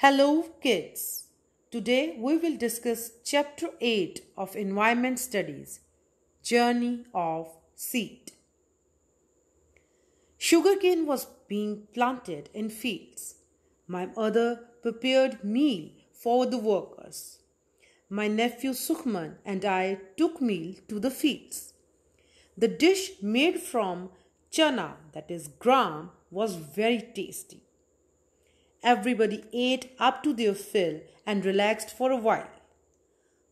Hello kids. Today we will discuss chapter 8 of Environment Studies Journey of Seed. Sugarcane was being planted in fields. My mother prepared meal for the workers. My nephew Sukhman and I took meal to the fields. The dish made from chana that is gram was very tasty. Everybody ate up to their fill and relaxed for a while.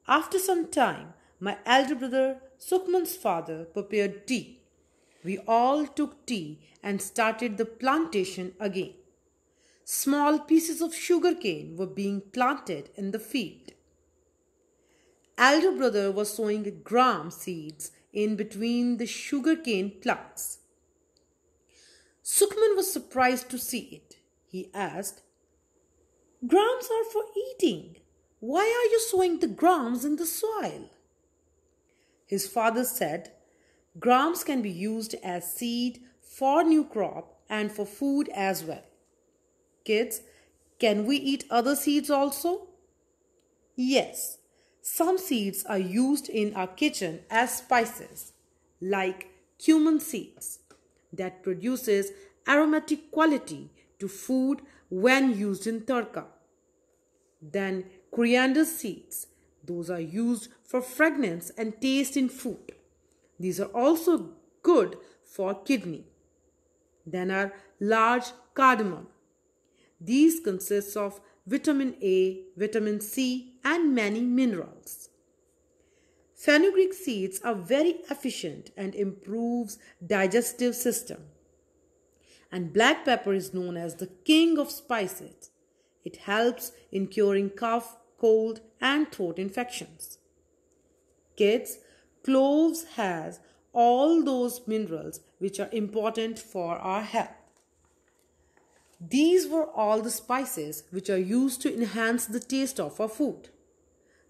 After some time, my elder brother Sukhman's father prepared tea. We all took tea and started the plantation again. Small pieces of sugar cane were being planted in the field. Elder brother was sowing gram seeds in between the sugarcane plants. Sukman was surprised to see it. He asked, Grams are for eating. Why are you sowing the grams in the soil? His father said, Grams can be used as seed for new crop and for food as well. Kids, can we eat other seeds also? Yes, some seeds are used in our kitchen as spices, like cumin seeds, that produces aromatic quality to food when used in tarka. Then coriander seeds. Those are used for fragrance and taste in food. These are also good for kidney. Then are large cardamom. These consist of vitamin A, vitamin C and many minerals. Fenugreek seeds are very efficient and improves digestive system. And black pepper is known as the king of spices. It helps in curing cough, cold, and throat infections. Kids, cloves has all those minerals which are important for our health. These were all the spices which are used to enhance the taste of our food.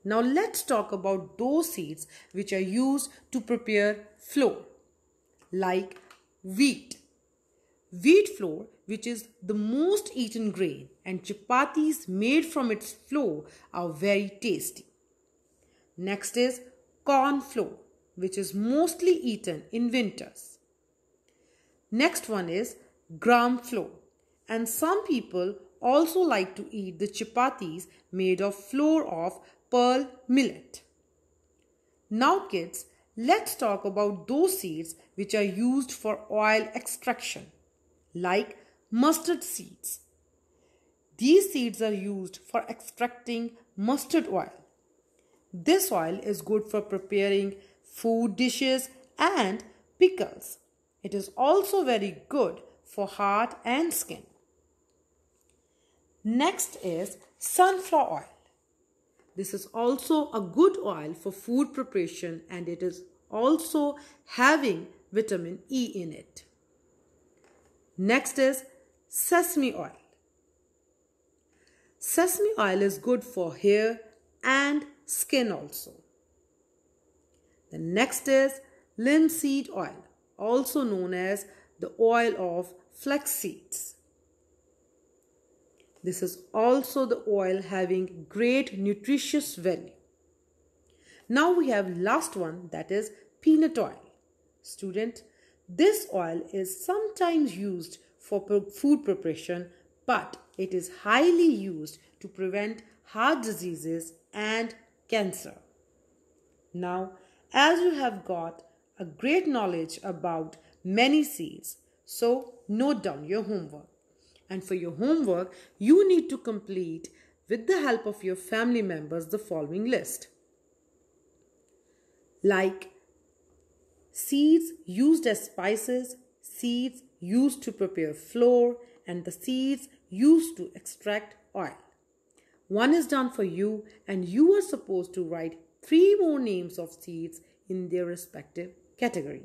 Now let's talk about those seeds which are used to prepare flour, like wheat. Wheat flour which is the most eaten grain, and chapatis made from its flour are very tasty. Next is corn flour, which is mostly eaten in winters. Next one is gram flour, and some people also like to eat the chapatis made of flour of pearl millet. Now kids, let's talk about those seeds which are used for oil extraction like mustard seeds. These seeds are used for extracting mustard oil. This oil is good for preparing food dishes and pickles. It is also very good for heart and skin. Next is sunflower oil. This is also a good oil for food preparation and it is also having vitamin E in it. Next is Sesame oil. Sesame oil is good for hair and skin also. The next is linseed oil, also known as the oil of flax seeds. This is also the oil having great nutritious value. Now we have last one that is peanut oil. Student, this oil is sometimes used for food preparation, but it is highly used to prevent heart diseases and cancer. Now, as you have got a great knowledge about many seeds, so note down your homework. And for your homework, you need to complete with the help of your family members the following list. Like seeds used as spices, seeds used to prepare flour, and the seeds used to extract oil. One is done for you, and you are supposed to write three more names of seeds in their respective category.